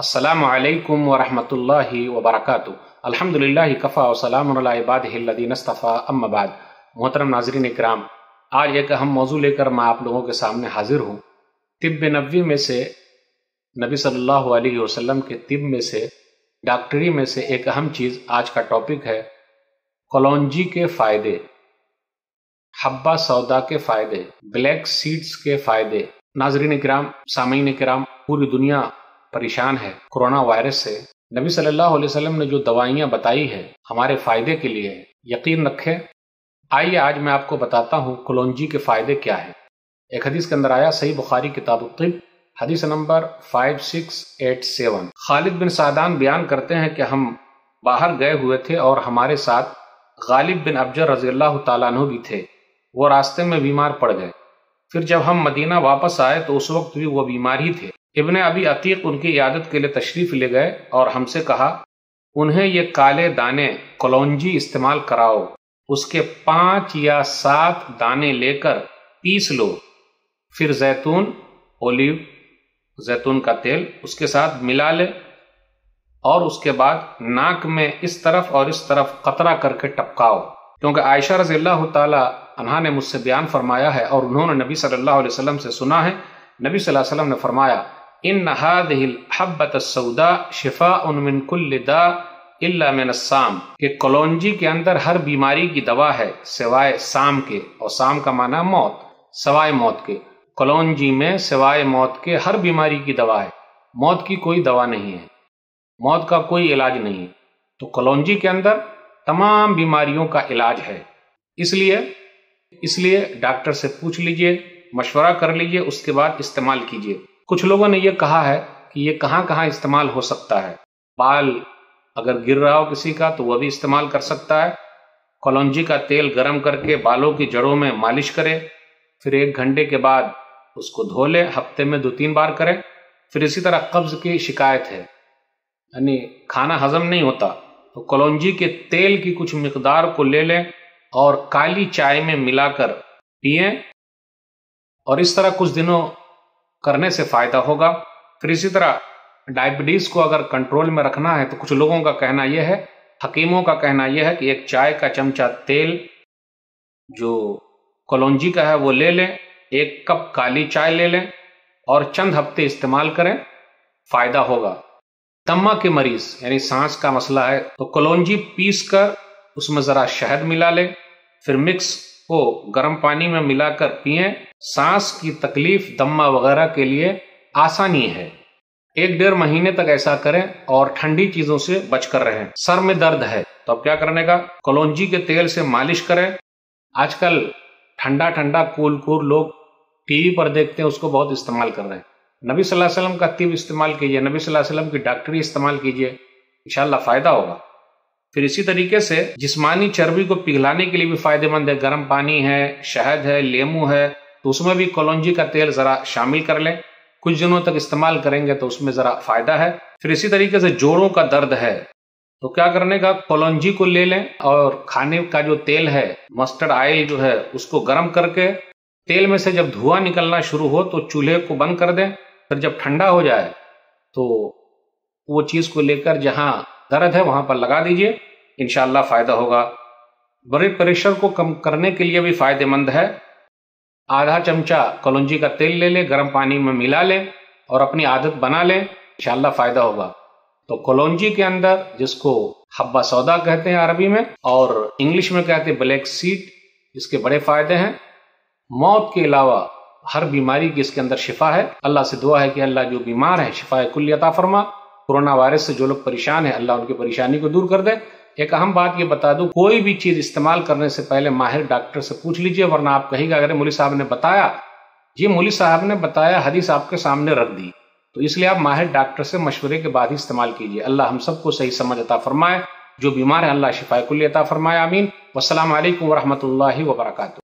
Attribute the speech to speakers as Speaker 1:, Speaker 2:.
Speaker 1: السلام علیکم ورحمۃ اللہ وبرکاتہ الحمد للہ کفا وسلام عباد الدین اصطفیٰ ام بعد۔ محترم ناظرین اکرام، آج ایک اہم موضوع لے کر میں آپ لوگوں کے سامنے حاضر ہوں۔ طب نبوی میں سے، نبی صلی اللہ علیہ وسلم کے طب میں سے، ڈاکٹری میں سے ایک اہم چیز آج کا ٹاپک ہے، کولونجی کے فائدے۔ حبہ سودا کے فائدے، بلیک سیڈز کے فائدے۔ ناظرین کرام سامعین کرام پوری دنیا پریشان ہے کرونا وائرس سے۔ نبی صلی اللہ علیہ وسلم نے جو دوائیاں بتائی ہے ہمارے فائدے کے لیے یقین رکھیں۔ آئیے آج میں آپ کو بتاتا ہوں کلونجی کے فائدے کیا ہے ایک حدیث کے اندر آیا، صحیح بخاری کتاب الطب، حدیث نمبر 5687 خالد بن سعدان بیان کرتے ہیں کہ ہم باہر گئے ہوئے تھے اور ہمارے ساتھ غالب بن ابجر رضی اللہ تعالیٰ عنہ بھی تھے۔ وہ راستے میں بیمار پڑ گئے۔ پھر جب ہم مدینہ واپس آئے تو اس وقت بھی وہ بیمار ہی تھے۔ ابن ابی عتیق ان کی عیادت کے لیے تشریف لے گئے اور ہم سے کہا، انہیں یہ کالے دانے کلونجی استعمال کراؤ، اس کے پانچ یا سات دانے لے کر پیس لو۔ پھر زیتون، اولیو، زیتون کا تیل اس کے ساتھ ملا لے اور اس کے بعد ناک میں اس طرف اور اس طرف قطرہ کر کے ٹپکاؤ۔ کیونکہ عائشہ رضی اللہ تعالی عنہ نے مجھ سے بیان فرمایا ہے اور انہوں نے نبی صلی اللہ علیہ وسلم سے سنا ہے۔ نبی صلی اللہ علیہ وسلم نے فرمایا ان هذه الحبۃ السوداء شفاء من كل داء الا من السام کہ کلونجی کے اندر ہر بیماری کی دوا ہے، سوائے سام کے، اور سام کا معنی موت، سوائے موت کے۔ کلونجی میں سوائے موت کے ہر بیماری کی دوا ہے۔ موت کی کوئی دوا نہیں ہے۔ موت کا کوئی علاج نہیں ہے۔ تو کلونجی کے اندر تمام بیماریوں کا علاج ہے۔ اس لیے اس لیے ڈاکٹر سے پوچھ لیجیے، مشورہ کر لیجیے، اس کے بعد استعمال کیجیے۔ کچھ لوگوں نے یہ کہا ہے کہ یہ کہاں کہاں استعمال ہو سکتا ہے۔ بال اگر گر رہا ہو کسی کا تو وہ بھی استعمال کر سکتا ہے۔ کولونجی کا تیل گرم کر کے بالوں کی جڑوں میں مالش کرے، پھر ایک گھنٹے کے بعد اس کو دھو لے، ہفتے میں دو تین بار کرے۔ پھر اسی طرح قبض کی شکایت ہے۔ یعنی کھانا ہضم نہیں ہوتا۔ تو کولونجی کے تیل کی کچھ مقدار کو لے لیں اور کالی چائے میں ملا کر پئیں اور اس طرح کچھ دنوں کرنے سے فائدہ ہوگا۔ پھر اسی طرح ڈائبٹیز کو اگر کنٹرول میں رکھنا ہے تو کچھ لوگوں کا کہنا یہ ہے، حکیموں کا کہنا یہ ہے کہ ایک چائے کا چمچہ تیل جو کولونجی کا ہے وہ لے لیں، ایک کپ کالی چائے لے لیں اور چند ہفتے استعمال کریں، فائدہ ہوگا۔ تما کے مریض یعنی سانس کا مسئلہ ہے، تو کولونجی پیس کر اس میں ذرا شہد ملا لیں، پھر مکس کو گرم پانی میں ملا کر پئیں سانس کی تکلیف، دمہ وغیرہ کے لیے آسانی ہے۔ ایک ڈیڑھ مہینے تک ایسا کریں اور ٹھنڈی چیزوں سے بچ کر رہیں۔ سر میں درد ہے۔ تو اب کیا کرنے کا؟ کولونجی کے تیل سے مالش کریں۔ آج کل ٹھنڈا ٹھنڈا کول کول لوگ ٹی وی پر دیکھتے ہیں، اس کو بہت استعمال کر رہے ہیں۔ نبی صلی اللہ علیہ وسلم کا طب استعمال کیجیے نبی صلی اللہ علیہ وسلم کی ڈاکٹری استعمال کیجیے انشاءاللہ فائدہ ہوگا۔ پھر اسی طریقے سے جسمانی چربی کو پگھلانے کے لیے بھی فائدہ مند ہے۔ گرم پانی ہے، شہد ہے، لیمو ہے، تو اس میں بھی کولونجی کا تیل ذرا شامل کر لیں۔ کچھ دنوں تک استعمال کریں گے تو اس میں ذرا فائدہ ہے۔ پھر اسی طریقے سے جوڑوں کا درد ہے۔ تو کیا کرنے کا؟ کولونجی کو لے لیں اور کھانے کا جو تیل ہے، مسٹرڈ آئل جو ہے، اس کو گرم کر کے تیل میں سے جب دھواں نکلنا شروع ہو تو چولہے کو بند کر دیں۔ پھر جب ٹھنڈا ہو جائے تو وہ چیز کو لے کر جہاں درد ہے، وہاں پر لگا دیجیے۔ انشاءاللہ فائدہ ہوگا۔ بلڈ پریشر کو کم کرنے کے لیے بھی فائدہ مند ہے۔ آدھا چمچہ کلونجی کا تیل لے لیں گرم پانی میں ملا لیں اور اپنی عادت بنا لیں انشاءاللہ فائدہ ہوگا۔ تو کلونجی کے اندر، جس کو حبہ سودا کہتے ہیں عربی میں، اور انگلش میں کہتے ہیں بلیک سیٹ اس کے بڑے فائدے ہیں۔ موت کے علاوہ ہر بیماری کی اس کے اندر شفا ہے۔ اللہ سے دعا ہے کہ اللہ جو بیمار ہے شفا کل عطا فرما۔ کورونا وائرس سے جو لوگ پریشان ہیں، اللہ ان کی پریشانی کو دور کر دے۔ ایک اہم بات یہ بتا دوں، کوئی بھی چیز استعمال کرنے سے پہلے ماہر ڈاکٹر سے پوچھ لیجیے، ورنہ آپ کہیں گا اگر مولی صاحب نے بتایا۔ جی، یہ مولی صاحب نے بتایا، حدیث آپ کے سامنے رکھ دی۔ تو اس لیے آپ ماہر ڈاکٹر سے مشورے کے بعد ہی استعمال کیجیے۔ اللہ ہم سب کو صحیح سمجھ عطا فرمائے۔ جو بیمار ہے اللہ شفا کلی عطا فرمائے، آمین۔ والسلام علیکم ورحمۃ اللہ وبرکاتہ۔